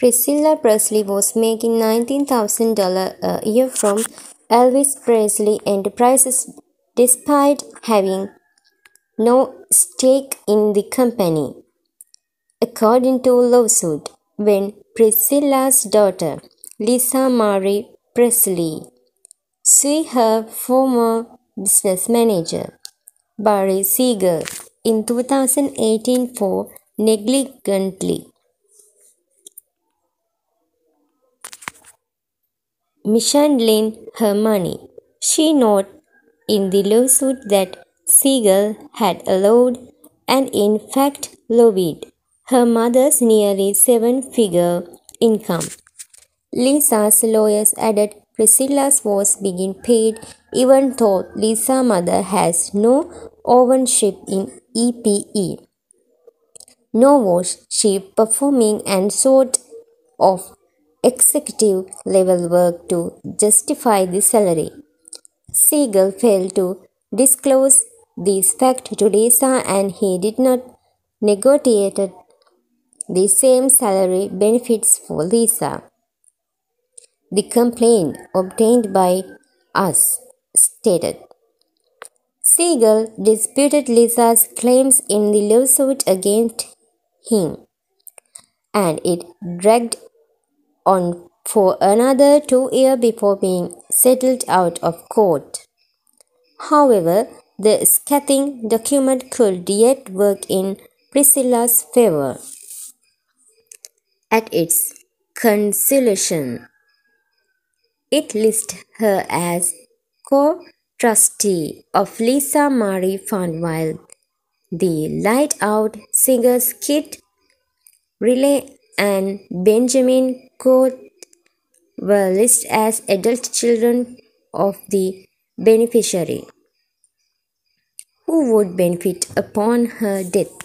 Priscilla Presley was making $19,000 a year from Elvis Presley Enterprises despite having no stake in the company. According to a lawsuit, when Priscilla's daughter, Lisa Marie Presley, sued her former business manager, Barry Siegel, in 2018 for negligently mishandling her money. She noted in the lawsuit that Siegel had allowed and in fact lobbied her mother's nearly seven figure income. Lisa's lawyers added Priscilla's was being paid even though Lisa's mother has no ownership in EPE. Nor was she performing and sort of executive level work to justify the salary. Siegel failed to disclose this fact to Lisa and he did not negotiate the same salary benefits for Lisa. The complaint obtained by us stated Siegel disputed Lisa's claims in the lawsuit against him, and it dragged on for another two years before being settled out of court. However, the scathing document could yet work in Priscilla's favor. At its conciliation, it lists her as co-trustee of Lisa Marie Fund while the Light Out Singers Kid Riley and Benjamin Court were listed as adult children of the beneficiary, who would benefit upon her death.